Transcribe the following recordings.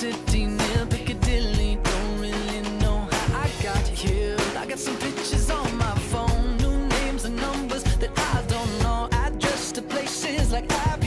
city near Piccadilly. Don't really know how I got here. I got some pictures on my phone, new names and numbers that I don't know. Address to places like I've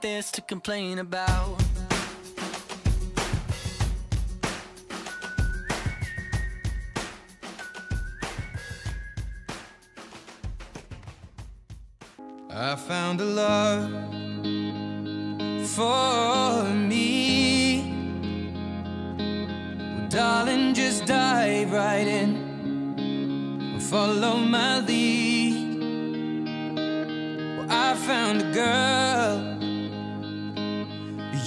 this to complain about? I found a love for me well, Darling, just dive right in Follow my lead well, I found a girl